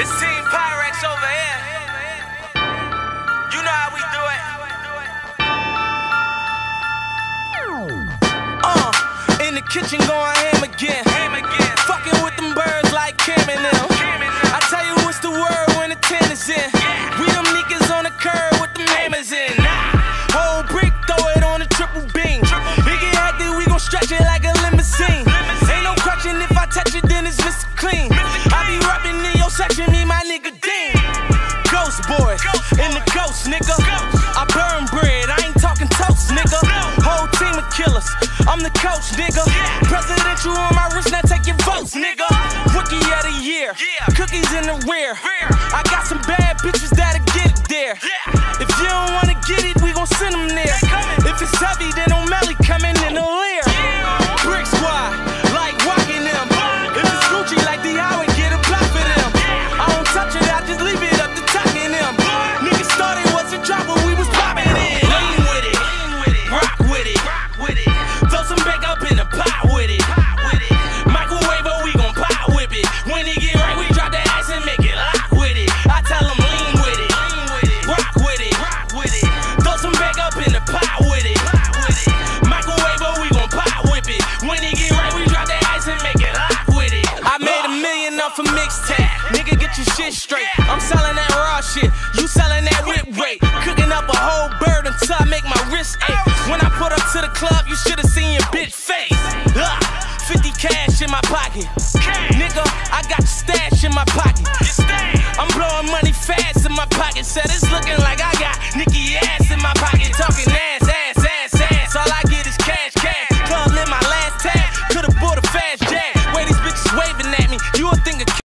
It's Team Pyrex over here. You know how we do it. Uh, in the kitchen going ham again. ghost boy. In the ghost, nigga. I burn bread, I ain't talking toast, nigga. Whole team of killers. I'm the coach, nigga. Presidential on my wrist, now take your votes, nigga. Rookie of the year. Cookies in the rear. for mixtape. Nigga, get your shit straight. I'm selling that raw shit. You selling that whip weight. Cooking up a whole bird until I make my wrist ache. When I put up to the club, you should have seen your bitch face. Ugh, 50 cash in my pocket. Nigga, I got stash in my pocket. I'm blowing money fast in my pocket. Said it's